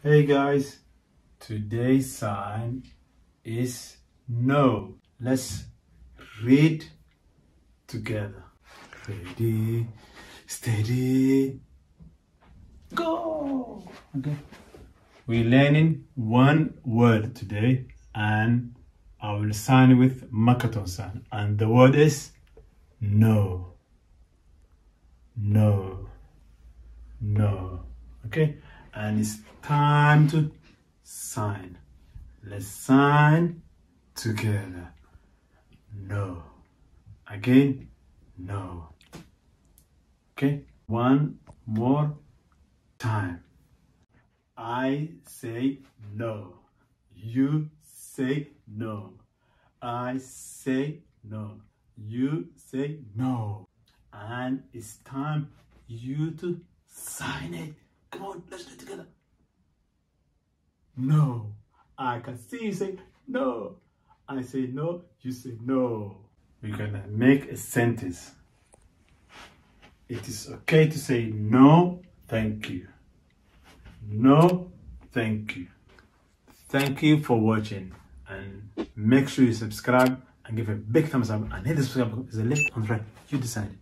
Hey guys, today's sign is no. Let's read together. Ready, steady, go. Okay. We're learning one word today and I will sign with Makaton sign and the word is no. No. No. Okay? And it's time to sign. Let's sign together. No. Again, no. Okay? One more time. I say no. You say no. I say no. You say no. And it's time you to sign it. Come on, let's do it together. No. I can see you say no. I say no, you say no. We're gonna make a sentence. It is okay to say no, thank you. No, thank you. Thank you for watching and make sure you subscribe and give a big thumbs up and hit the subscribe button. Is it left or right? You decide.